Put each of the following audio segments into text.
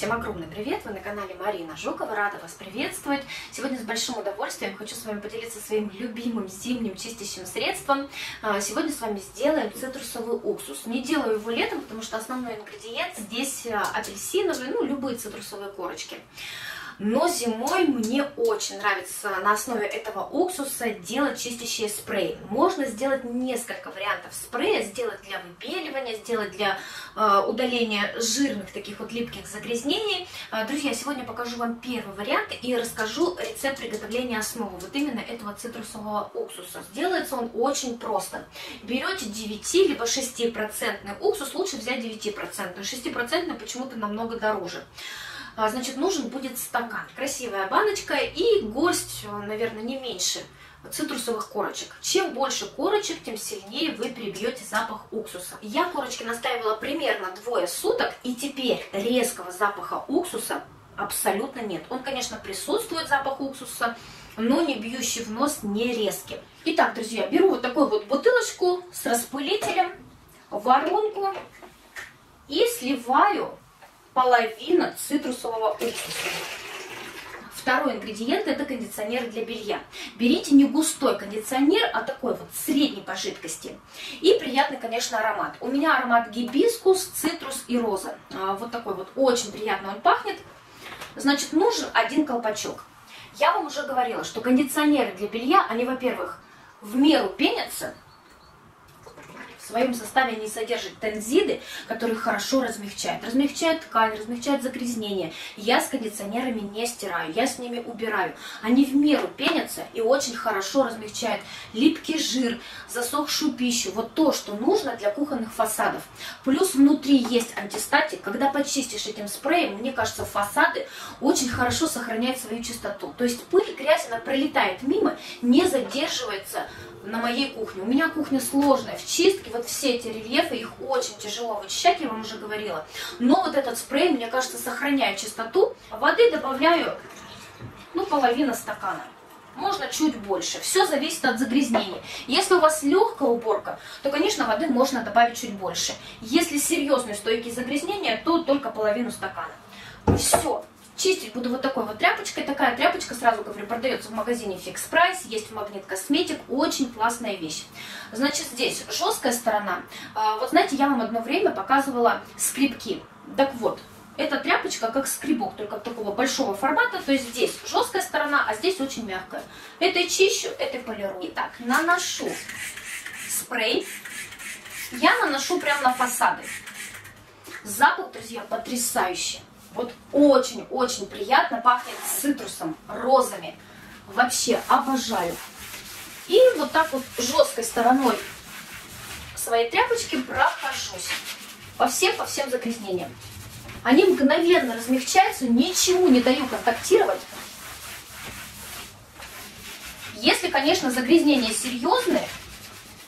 всем огромный привет! Вы на канале Марина Жукова, рада вас приветствовать. Сегодня с большим удовольствием хочу с вами поделиться своим любимым зимним чистящим средством. А, сегодня с вами сделаем цитрусовый уксус. Не делаю его летом, потому что основной ингредиент здесь а, апельсиновые, ну любые цитрусовые корочки. Но зимой мне очень нравится на основе этого уксуса делать чистящие спреи. Можно сделать несколько вариантов спрея, сделать для выпиливания, сделать для э, удаления жирных таких вот липких загрязнений. Э, друзья, сегодня покажу вам первый вариант и расскажу рецепт приготовления основы вот именно этого цитрусового уксуса. Делается он очень просто. Берете 9 либо 6% уксус, лучше взять 9%. 6% почему-то намного дороже. А, значит, нужен будет стакан. Красивая баночка и гость, наверное, не меньше цитрусовых корочек. Чем больше корочек, тем сильнее вы перебьете запах уксуса. Я корочки настаивала примерно двое суток, и теперь резкого запаха уксуса абсолютно нет. Он, конечно, присутствует, запах уксуса, но не бьющий в нос, не резкий. Итак, друзья, беру вот такую вот бутылочку с распылителем, воронку и сливаю половина цитрусового уксуса. Второй ингредиент это кондиционер для белья. Берите не густой кондиционер, а такой вот средний по жидкости. И приятный, конечно, аромат. У меня аромат гибискус, цитрус и роза. А, вот такой вот, очень приятно он пахнет. Значит, нужен один колпачок. Я вам уже говорила, что кондиционеры для белья, они, во-первых, в меру пенятся, своем составе не содержит тензиды, которые хорошо размягчают. Размягчают ткань, размягчают загрязнения. Я с кондиционерами не стираю, я с ними убираю. Они в меру пенятся и очень хорошо размягчают липкий жир, засохшую пищу. Вот то, что нужно для кухонных фасадов. Плюс внутри есть антистатик. Когда почистишь этим спреем, мне кажется, фасады очень хорошо сохраняют свою чистоту. То есть пыль, грязь, она пролетает мимо, не задерживается на моей кухне. У меня кухня сложная в чистке, вот все эти рельефы, их очень тяжело вычищать, я вам уже говорила. Но вот этот спрей, мне кажется, сохраняет чистоту. Воды добавляю, ну, половина стакана. Можно чуть больше. Все зависит от загрязнений. Если у вас легкая уборка, то, конечно, воды можно добавить чуть больше. Если серьезные стойкие загрязнения, то только половину стакана. Все. Чистить буду вот такой вот тряпочкой. Такая тряпочка, сразу говорю, продается в магазине Fix Price, есть в Магнит Косметик. Очень классная вещь. Значит, здесь жесткая сторона. А, вот знаете, я вам одно время показывала скребки. Так вот, эта тряпочка как скребок, только такого большого формата. То есть здесь жесткая сторона, а здесь очень мягкая. Этой чищу, этой полирую. Итак, наношу спрей. Я наношу прямо на фасады. Запах, друзья, потрясающий. Вот очень-очень приятно пахнет цитрусом, розами. Вообще обожаю. И вот так вот жесткой стороной своей тряпочки прохожусь по всем, по всем загрязнениям. Они мгновенно размягчаются, ничему не даю контактировать. Если, конечно, загрязнения серьезные,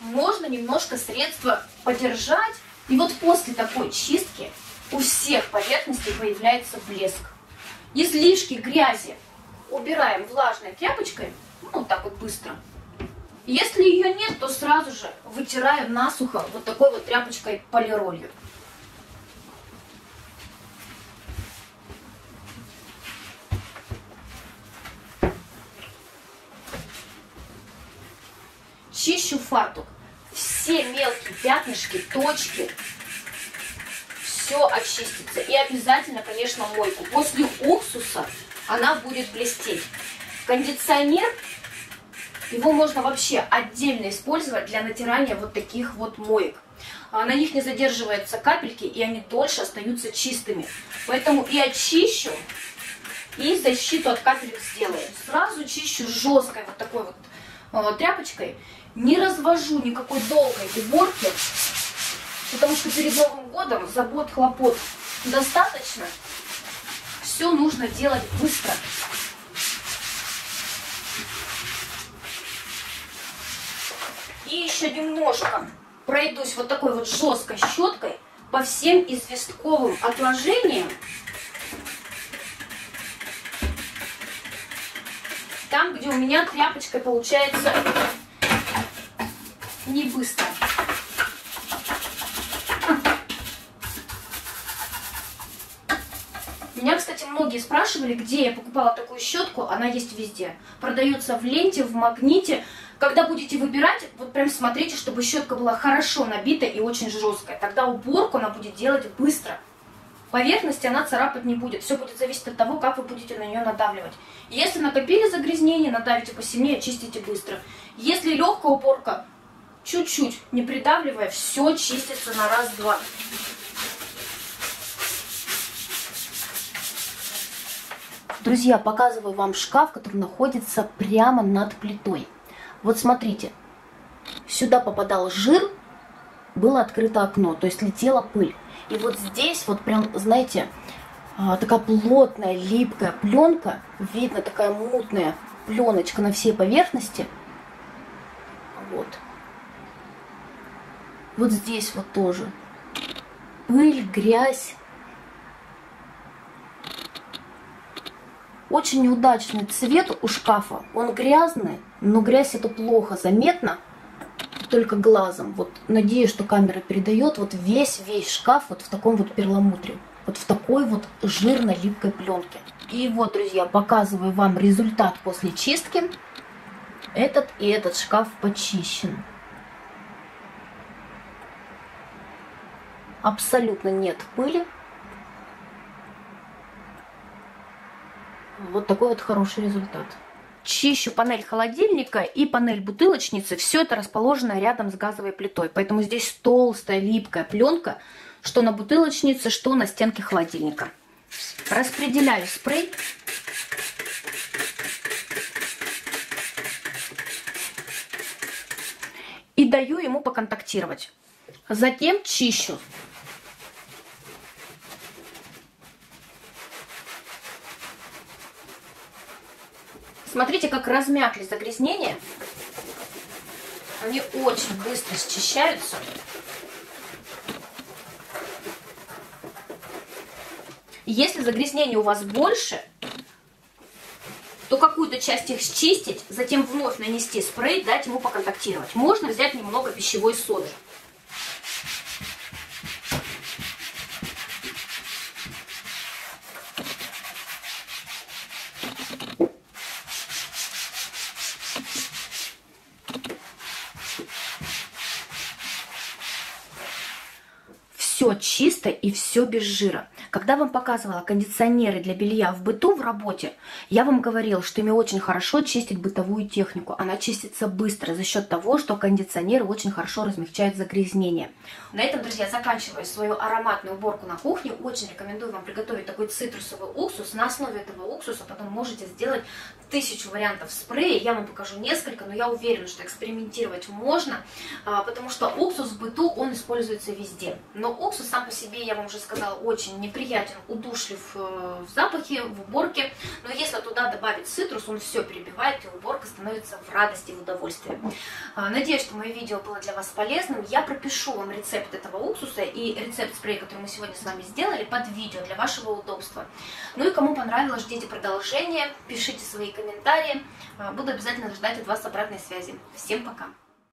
можно немножко средства подержать. И вот после такой чистки у всех поверхностей появляется блеск. Излишки грязи убираем влажной тряпочкой, ну, вот так вот быстро. Если ее нет, то сразу же вытираем насухо вот такой вот тряпочкой полиролью. Чищу фартук. Все мелкие пятнышки, точки все очистится. И обязательно, конечно, мойку. После уксуса она будет блестеть. Кондиционер, его можно вообще отдельно использовать для натирания вот таких вот моек. А на них не задерживаются капельки, и они дольше остаются чистыми. Поэтому и очищу, и защиту от капелек сделаю. Сразу чищу жесткой вот такой вот э, тряпочкой. Не развожу никакой долгой уборки. Потому что перед Новым годом забот, хлопот достаточно. Все нужно делать быстро. И еще немножко пройдусь вот такой вот жесткой щеткой по всем известковым отложениям. Там, где у меня тряпочкой получается не быстро. Меня, кстати, многие спрашивали, где я покупала такую щетку. Она есть везде. Продается в ленте, в магните. Когда будете выбирать, вот прям смотрите, чтобы щетка была хорошо набита и очень жесткая. Тогда уборку она будет делать быстро. Поверхности она царапать не будет. Все будет зависеть от того, как вы будете на нее надавливать. Если накопили загрязнение, надавите посильнее, чистите быстро. Если легкая уборка, чуть-чуть, не придавливая, все чистится на раз-два. Друзья, показываю вам шкаф, который находится прямо над плитой. Вот смотрите, сюда попадал жир, было открыто окно, то есть летела пыль. И вот здесь вот прям, знаете, а, такая плотная, липкая пленка, видно такая мутная пленочка на всей поверхности. Вот. Вот здесь вот тоже. Пыль, грязь. Очень неудачный цвет у шкафа. Он грязный, но грязь это плохо заметно, только глазом. Вот надеюсь, что камера передает вот весь-весь шкаф вот в таком вот перламутре. Вот в такой вот жирно-липкой пленке. И вот, друзья, показываю вам результат после чистки. Этот и этот шкаф почищен. Абсолютно нет пыли. Вот такой вот хороший результат. Чищу панель холодильника и панель бутылочницы. Все это расположено рядом с газовой плитой. Поэтому здесь толстая липкая пленка, что на бутылочнице, что на стенке холодильника. Распределяю спрей. И даю ему поконтактировать. Затем чищу Смотрите, как размякли загрязнения. Они очень быстро счищаются. Если загрязнений у вас больше, то какую-то часть их счистить, затем вновь нанести спрей, дать ему поконтактировать. Можно взять немного пищевой соды. Все чисто и все без жира. Когда вам показывала кондиционеры для белья в быту, в работе, я вам говорила, что ими очень хорошо чистить бытовую технику. Она чистится быстро за счет того, что кондиционеры очень хорошо размягчают загрязнение. На этом, друзья, заканчиваю свою ароматную уборку на кухне. Очень рекомендую вам приготовить такой цитрусовый уксус. На основе этого уксуса потом можете сделать тысячу вариантов спрея. Я вам покажу несколько, но я уверена, что экспериментировать можно, а, потому что уксус в быту, он используется везде. Но уксус сам по себе, я вам уже сказала, очень неприятен, удушлив э, в запахе, в уборке. Но если туда добавить цитрус, он все перебивает, и уборка становится в радости, в удовольствие. А, надеюсь, что мое видео было для вас полезным. Я пропишу вам рецепт этого уксуса и рецепт спрея, который мы сегодня с вами сделали, под видео для вашего удобства. Ну и кому понравилось, ждите продолжения, пишите свои комментарии. А, буду обязательно ждать от вас обратной связи. Всем пока!